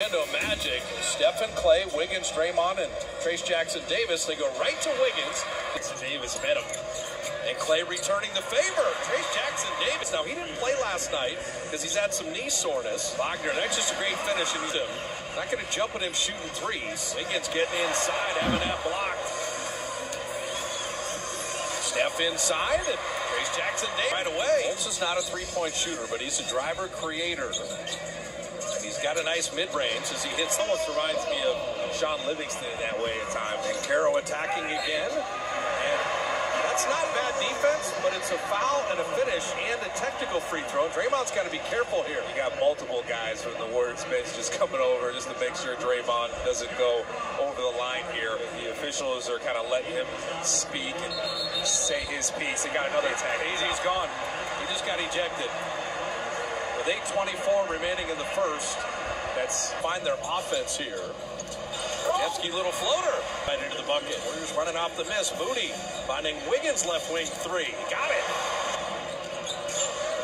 Orlando Magic, Stephen Clay, Wiggins, Draymond, and Trayce Jackson Davis. They go right to Wiggins. Davis met him. And Klay returning the favor. Trayce Jackson Davis. Now, he didn't play last night because he's had some knee soreness. Wagner, that's just a great finish. And he's not going to jump at him shooting threes. Wiggins getting inside, having that blocked. Steph inside, and Trayce Jackson Davis right away. Holmes is not a three-point shooter, but he's a driver creator. He's got a nice mid-range as he hits. Almost reminds me of Shaun Livingston in that way at times. And Caro attacking again. And that's not bad defense, but it's a foul and a finish and a technical free throw. Draymond's got to be careful here. You got multiple guys from the Warriors bench just coming over just to make sure Draymond doesn't go over the line here. The officials are kind of letting him speak and say his piece. He got another attack. He's gone. He just got ejected. With 8.24 remaining in the first, let's find their offense here. Jemski little floater right into the bucket. Warriors running off the miss. Moody finding Wiggins left wing three. Got it.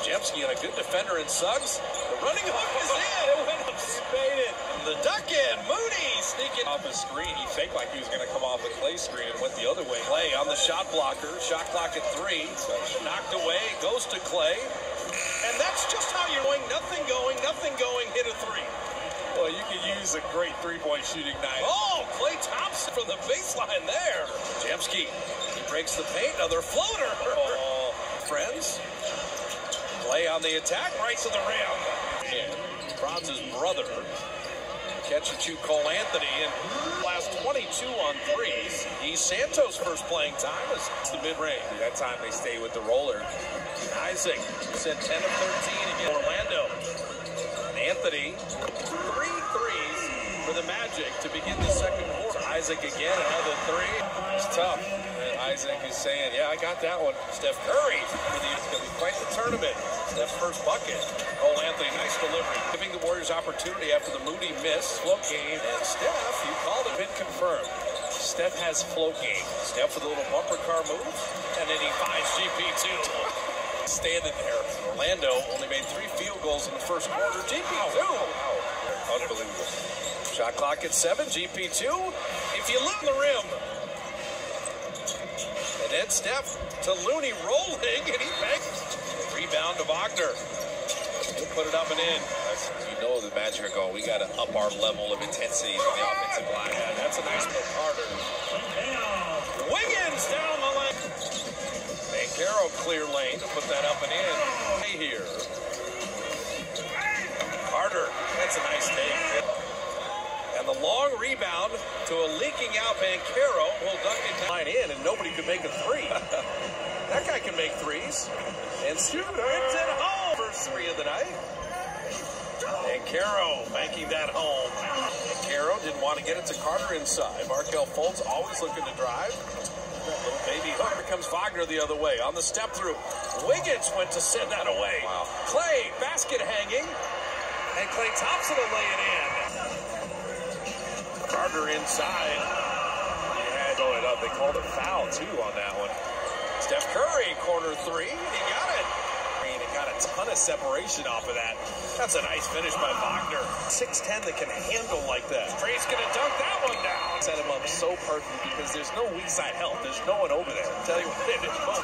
Jemski and a good defender in Suggs. The running hook is in. It went up spaded. The duck in. Moody sneaking off his screen. He faked like he was going to come off the Klay screen and went the other way. Klay on the shot blocker. Shot clock at three. Knocked away. Goes to Klay. And that's just how you're going. Nothing going. Nothing going. Hit a three. Well, you could use a great three-point shooting night. Oh, Klay Thompson from the baseline there. Jemski, he breaks the paint. Another floater. Oh, friends. Klay on the attack, right to the rim. And Franz's brother. Catch and shoot Cole Anthony in last 22 on threes. Gui Santos' first playing time as the mid-range. That time they stay with the roller. Isaac said 10 of 13 against Orlando. And Anthony, three threes for the Magic to begin the second quarter. Isaac again, another three. It's tough. And Isaac is saying, yeah, I got that one. Steph Curry, it's going to be quite the tournament. Steph's first bucket. Cole Anthony, nice delivery. Warriors opportunity after the Moody miss. Float game. And Steph, you called it, been confirmed. Steph has float game. Steph with a little bumper car move. And then he finds GP2 standing there. Orlando only made three field goals in the first quarter. GP2. Unbelievable. Shot clock at seven. GP2. If you look the rim. And then Steph to Looney rolling, and he banks. Rebound to Wagner. Put it up and in. You know the Magic are going, we got to up our level of intensity on the offensive line. Yeah, that's a nice one, Carter. Wiggins down the lane. Caro clear lane to put that up and in. Hey here. Carter, that's a nice take. And the long rebound to a leaking out Banchero will duck it line in, and nobody could make a three. that guy can make threes. And Shooter, it's at home. Oh, First three of the night. And Caro banking that home. And Caro didn't want to get it to Carter inside. Markelle Fultz always looking to drive. Little baby hook becomes Wagner the other way on the step through. Wiggins went to send that away. Wow. Klay basket hanging, and Klay Thompson will lay it in. Carter inside. Yeah, going up. They called a foul too on that one. Steph Curry corner three. He got it. Got a ton of separation off of that. That's a nice finish by Wagner. 6'10 that can handle like that. Trayce gonna dunk that one down. Set him up so perfect because there's no weak side help. There's no one over there. I'll tell you what, it is both.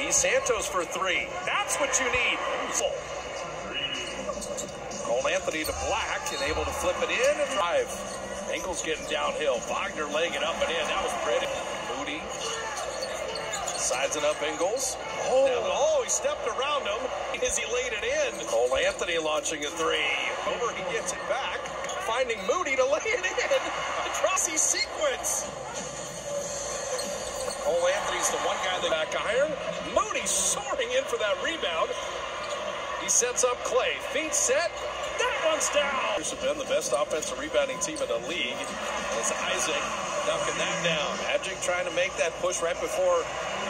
Gui Santos for three. That's what you need. Cole Anthony to Black and able to flip it in and drive. Ankles getting downhill. Wagner laying it up and in. That was pretty. Sides it up Ingles. Oh. oh, he stepped around him as he laid it in. Cole Anthony launching a three. Over, he gets it back, finding Moody to lay it in. The Trusty sequence. Cole Anthony's the one guy that back iron. Moody soaring in for that rebound. He sets up Klay. Feet set. That one's down. Have been the best offensive rebounding team in the league. It's Isaac knocking that down. Magic trying to make that push right before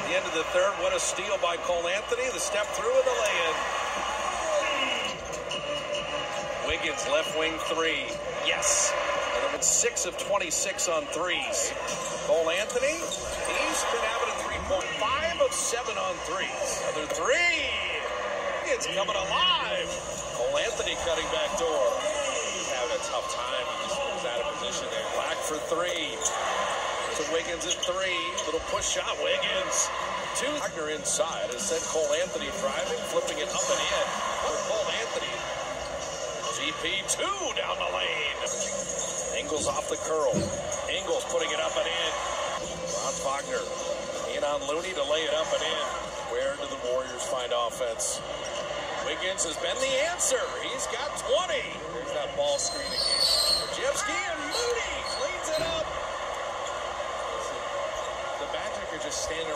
the end of the third. What a steal by Cole Anthony. The step through and the lay-in. Wiggins left wing three. Yes. Six of 26 on threes. Cole Anthony, he's been having a three-point. Five of seven on threes. Another three. It's coming alive. Cole Anthony cutting back door. Having a tough time. He just out of position there. Black for three. To Wiggins at three. Little push shot. Wiggins. Two. Wagner inside has sent Cole Anthony driving, flipping it up and in. For Cole Anthony. GP two down the lane. Ingles off the curl. Ingles putting it up and in. Franz Wagner in on Looney to lay it up and in. Where do the Warriors find offense? Wiggins has been the answer. He's got 20. There's that ball screen again. Jeffsky and Moody cleans it up. The Magic are just standing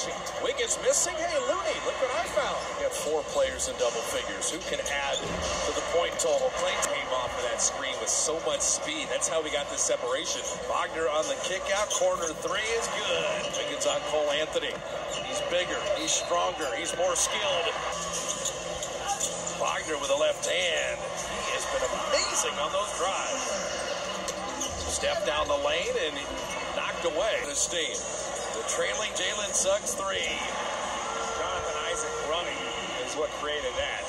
around watching. Wiggins missing. Hey, Looney, look what I found. We have four players in double figures. Who can add to the point total? Play came off of that screen with so much speed. That's how we got this separation. Wagner on the kick out. Corner three is good. Wiggins on Cole Anthony. He's bigger. He's stronger. He's more skilled. Wagner with a left hand. He has been amazing on those drives. Step down the lane and knocked away. The steam. The trailing Jalen Suggs three. Jonathan Isaac running is what created that.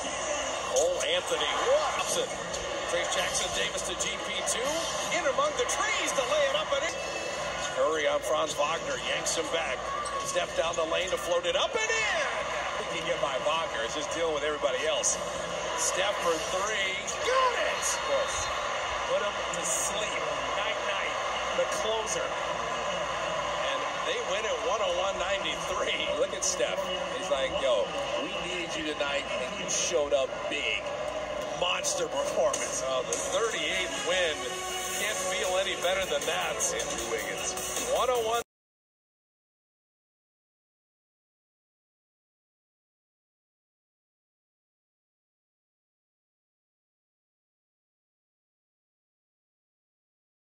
Cole Anthony. Watson. Trayce Jackson Davis to GP2. In among the trees to lay it up and in. Hurry on Franz Wagner. Yanks him back. Step down the lane to float it up and in. He can get by Wagner. It's just dealing with everybody else. Step for three. Got it. Put him to sleep. Night night. The closer. And they win it 101-93. Look at Steph. He's like, yo, we needed you tonight, and you showed up big. Monster performance. Oh, the 38th win. Can't feel any better than that. Andrew Wiggins. 101